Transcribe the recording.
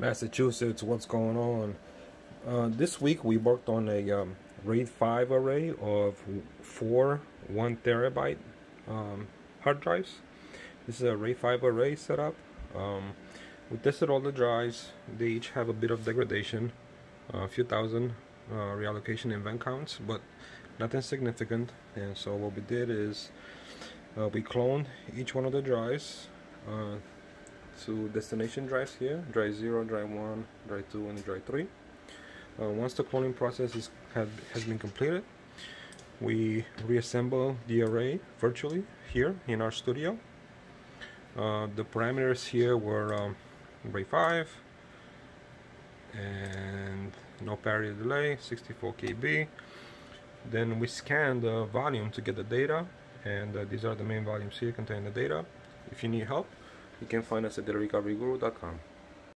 Massachusetts, what's going on? Uh, this week we worked on a um, RAID 5 array of four 1 terabyte um, hard drives. This is a RAID 5 array setup. Um, we tested all the drives. They each have a bit of degradation, a few thousand uh, reallocation event counts, but nothing significant. And so what we did is uh, we cloned each one of the drives. To destination drives here drive 0 drive 1 drive 2 and drive 3 uh, once the cloning process is has been completed we reassemble the array virtually here in R-Studio. Uh, the parameters here were um, RAID 5 and no parity delay 64 KB then we scan the volume to get the data and uh, these are the main volumes here containing the data. If you need help you can find us at datarecoveryguru.com.